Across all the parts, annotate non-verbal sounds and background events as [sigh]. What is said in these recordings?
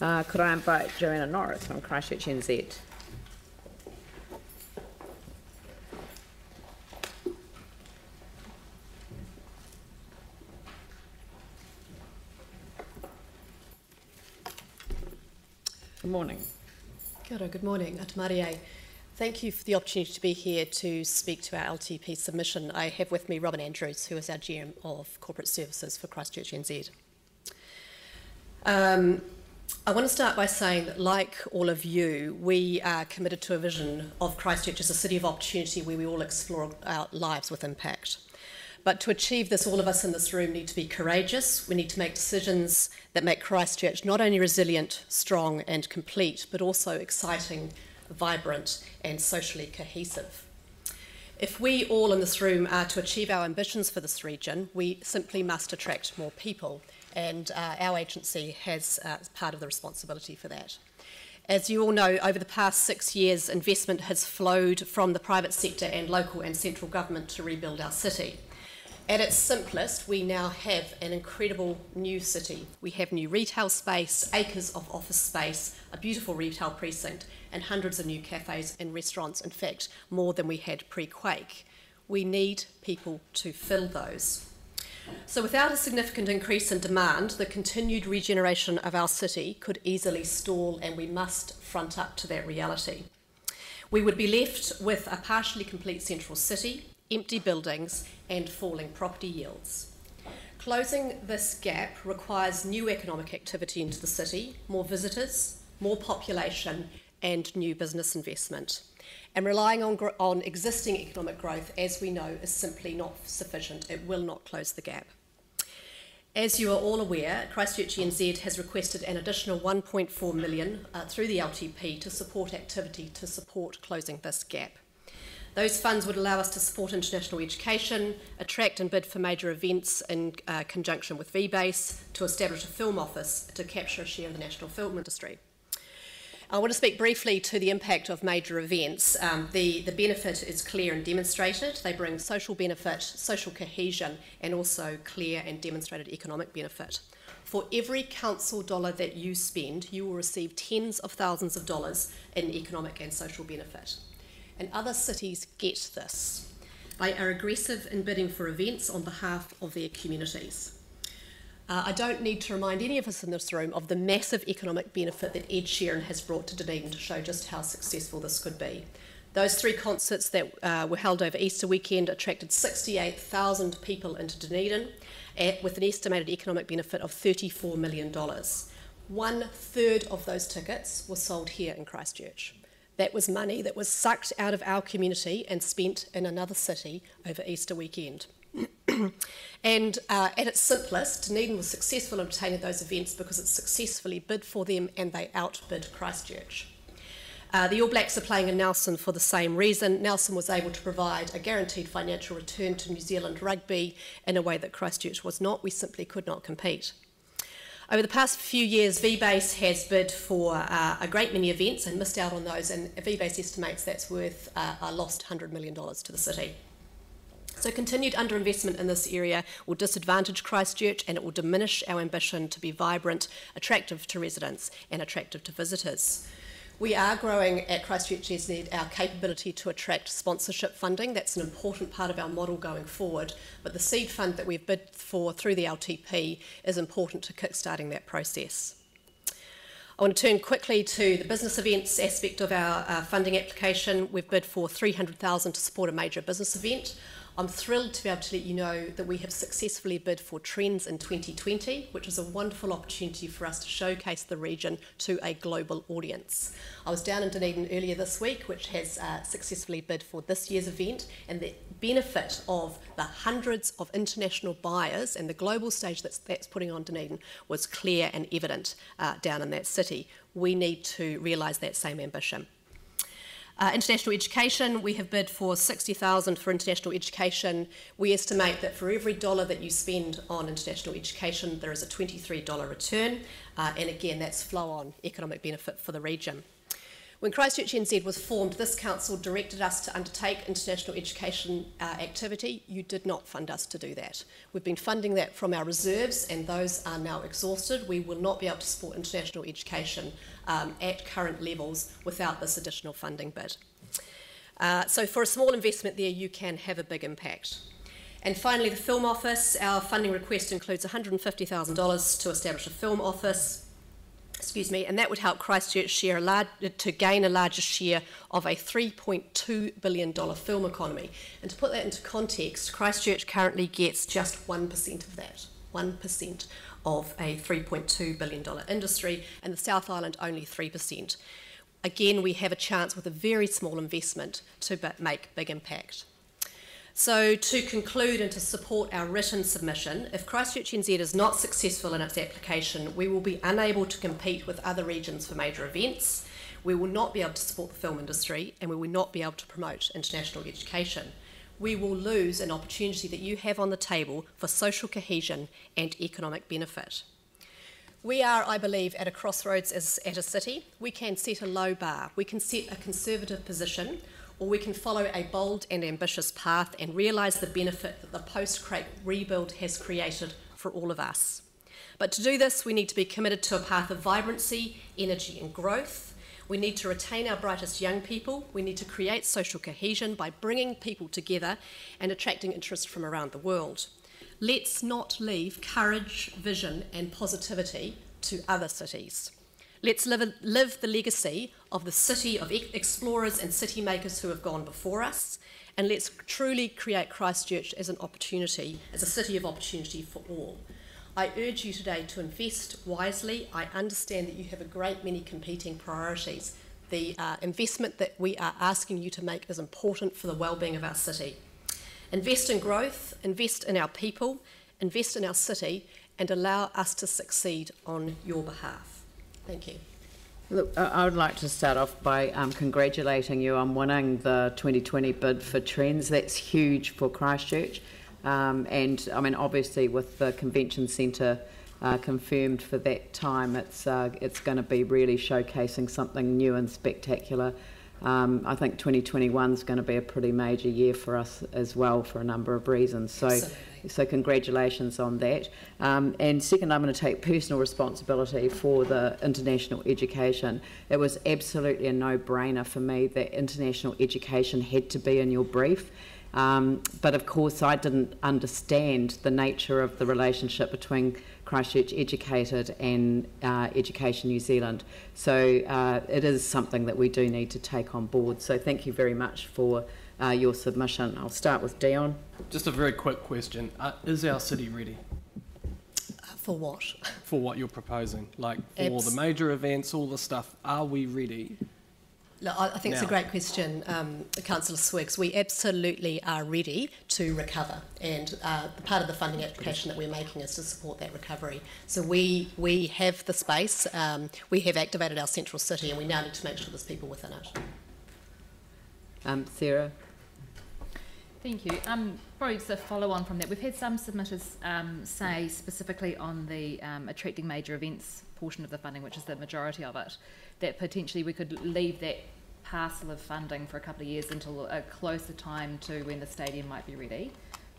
Uh, could I invite Joanna Norris from Christchurch NZ? Good morning. Kia ora, good morning. Atamarie. Thank you for the opportunity to be here to speak to our LTP submission. I have with me Robin Andrews, who is our GM of Corporate Services for Christchurch NZ. Um, I want to start by saying that, like all of you, we are committed to a vision of Christchurch as a city of opportunity where we all explore our lives with impact. But to achieve this, all of us in this room need to be courageous. We need to make decisions that make Christchurch not only resilient, strong, and complete, but also exciting, vibrant, and socially cohesive. If we all in this room are to achieve our ambitions for this region, we simply must attract more people and uh, our agency has uh, part of the responsibility for that. As you all know, over the past six years, investment has flowed from the private sector and local and central government to rebuild our city. At its simplest, we now have an incredible new city. We have new retail space, acres of office space, a beautiful retail precinct, and hundreds of new cafes and restaurants, in fact, more than we had pre quake. We need people to fill those. So, without a significant increase in demand, the continued regeneration of our city could easily stall, and we must front up to that reality. We would be left with a partially complete central city, empty buildings, and falling property yields. Closing this gap requires new economic activity into the city, more visitors, more population, and new business investment. And relying on, on existing economic growth, as we know, is simply not sufficient. It will not close the gap. As you are all aware, Christchurch NZ has requested an additional 1.4 million uh, through the LTP to support activity to support closing this gap. Those funds would allow us to support international education, attract and bid for major events in uh, conjunction with VBase, to establish a film office to capture a share of the national film industry. I want to speak briefly to the impact of major events. Um, the, the benefit is clear and demonstrated. They bring social benefit, social cohesion, and also clear and demonstrated economic benefit. For every council dollar that you spend, you will receive tens of thousands of dollars in economic and social benefit. And other cities get this. They are aggressive in bidding for events on behalf of their communities. Uh, I don't need to remind any of us in this room of the massive economic benefit that Ed Sheeran has brought to Dunedin to show just how successful this could be. Those three concerts that uh, were held over Easter weekend attracted 68,000 people into Dunedin at, with an estimated economic benefit of $34 million. One third of those tickets were sold here in Christchurch. That was money that was sucked out of our community and spent in another city over Easter weekend. [clears throat] and uh, at its simplest, Dunedin was successful in obtaining those events because it successfully bid for them and they outbid Christchurch. Uh, the All Blacks are playing in Nelson for the same reason. Nelson was able to provide a guaranteed financial return to New Zealand rugby in a way that Christchurch was not. We simply could not compete. Over the past few years, VBase has bid for uh, a great many events and missed out on those, and VBase estimates that's worth uh, a lost $100 million to the city. So, continued underinvestment in this area will disadvantage Christchurch and it will diminish our ambition to be vibrant, attractive to residents, and attractive to visitors. We are growing at Christchurch NZ our capability to attract sponsorship funding. That's an important part of our model going forward. But the seed fund that we've bid for through the LTP is important to kickstarting that process. I want to turn quickly to the business events aspect of our uh, funding application. We've bid for 300,000 to support a major business event. I'm thrilled to be able to let you know that we have successfully bid for TRENZ in 2020, which is a wonderful opportunity for us to showcase the region to a global audience. I was down in Dunedin earlier this week, which has uh, successfully bid for this year's event, and the benefit of the hundreds of international buyers and the global stage that's, that's putting on Dunedin was clear and evident uh, down in that city. We need to realise that same ambition. Uh, international education, we have bid for 60,000 for international education. We estimate that for every dollar that you spend on international education, there is a $23 return, uh, and again, that's flow on economic benefit for the region. When Christchurch NZ was formed, this council directed us to undertake international education uh, activity. You did not fund us to do that. We've been funding that from our reserves, and those are now exhausted. We will not be able to support international education um, at current levels without this additional funding bid. Uh, so, for a small investment there, you can have a big impact. And finally, the Film Office. Our funding request includes $150,000 to establish a film office, excuse me, and that would help Christchurch share large, to gain a larger share of a $3.2 billion film economy. And to put that into context, Christchurch currently gets just 1% of that. 1% of a $3.2 billion industry, and the South Island only 3%. Again, we have a chance with a very small investment to make big impact. So, to conclude and to support our written submission, if Christchurch NZ is not successful in its application, we will be unable to compete with other regions for major events. We will not be able to support the film industry and we will not be able to promote international education. We will lose an opportunity that you have on the table for social cohesion and economic benefit. We are, I believe, at a crossroads as at a city. We can set a low bar. We can set a conservative position or we can follow a bold and ambitious path and realise the benefit that the post crate rebuild has created for all of us. But to do this, we need to be committed to a path of vibrancy, energy, and growth. We need to retain our brightest young people. We need to create social cohesion by bringing people together and attracting interest from around the world. Let's not leave courage, vision, and positivity to other cities. Let's live, live the legacy of the city of explorers and city makers who have gone before us, and let's truly create Christchurch as an opportunity, as a city of opportunity for all. I urge you today to invest wisely. I understand that you have a great many competing priorities. The uh, investment that we are asking you to make is important for the well-being of our city. Invest in growth, invest in our people, invest in our city, and allow us to succeed on your behalf. Thank you. Look, I would like to start off by um, congratulating you on winning the 2020 bid for TRENZ. That's huge for Christchurch. Um, and I mean, obviously, with the convention centre uh, confirmed for that time, it's, uh, it's going to be really showcasing something new and spectacular. Um, I think 2021 is going to be a pretty major year for us as well for a number of reasons. So. Absolutely so congratulations on that. Um, and second, I'm going to take personal responsibility for the international education. It was absolutely a no-brainer for me that international education had to be in your brief. Um, but of course, I didn't understand the nature of the relationship between Christchurch Educated and uh, Education New Zealand. So uh, it is something that we do need to take on board. So thank you very much for uh, your submission. I'll start with Dion. Just a very quick question. Uh, is our city ready? For what? For what you're proposing? Like for Abs- the major events, all the stuff, are we ready? Look, I think now. it's a great question, um, Councillor Swiggs. We absolutely are ready to recover, and uh, part of the funding application that we're making is to support that recovery. So we we have the space, um, we have activated our central city, and we now need to make sure there's people within it. Um, Sarah. Thank you. Um, probably just a follow on from that. We've had some submitters um, say specifically on the um, attracting major events portion of the funding, which is the majority of it, that potentially we could leave that parcel of funding for a couple of years until a closer time to when the stadium might be ready.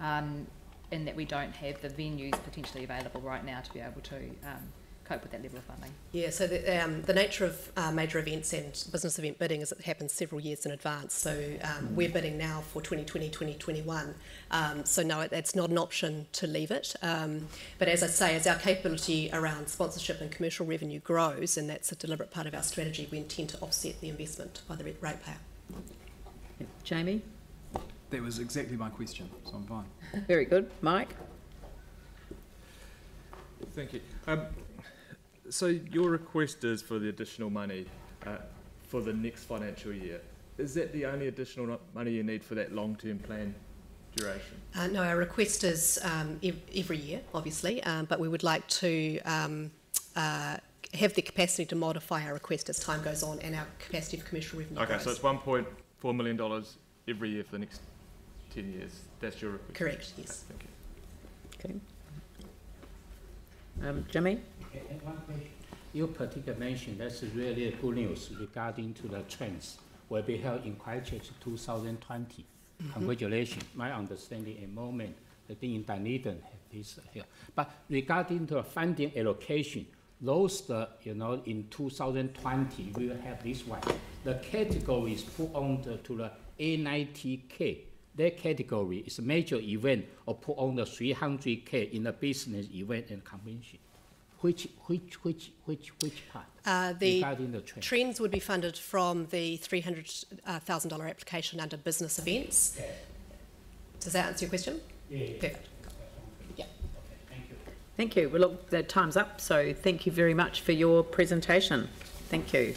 Um, and that we don't have the venues potentially available right now to be able to um, cope with that level of funding? Yeah, so the, um, the nature of uh, major events and business event bidding is it happens several years in advance. So um, we're bidding now for 2020, 2021. Um, so no, it's not an option to leave it. Um, but as I say, as our capability around sponsorship and commercial revenue grows, and that's a deliberate part of our strategy, we intend to offset the investment by the ratepayer. Jamie? That was exactly my question, so I'm fine. [laughs] Very good. Mike? Thank you. So your request is for the additional money uh, for the next financial year. Is that the only additional money you need for that long-term plan duration? Uh, no, our request is um, ev- every year, obviously, um, but we would like to um, uh, have the capacity to modify our request as time goes on and our capacity for commercial revenue Okay, grows. so it's $1.4 million every year for the next 10 years. That's your request? Correct, yes. Okay, thank you. Okay. Um, Jimmy? You particular mention, that's really good news regarding to the TRENZ will be held in Christchurch 2020. Mm-hmm. Congratulations. My understanding at the moment, I think in Dunedin have this here. But regarding the funding allocation, those the, you know, in 2020, we will have this one. The category is put on the, to the A90K. That category is a major event or put on the 300K in the business event and convention. Which, which, which, which, which part? Uh, the regarding the trend. TRENZ would be funded from the $300,000 application under business events. Does that answer your question? Yeah, yeah. Perfect. Yeah. Thank you. Thank you. Well, look, the time's up, so thank you very much for your presentation. Thank you.